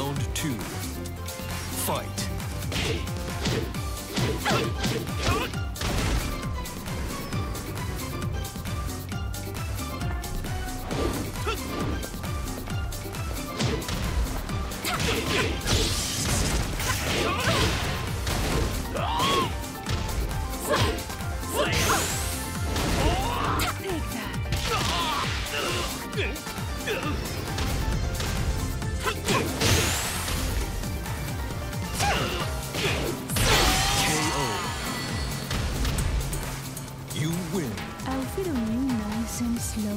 Round two. Fight. KO. You win. I'll feed on you nice and slow.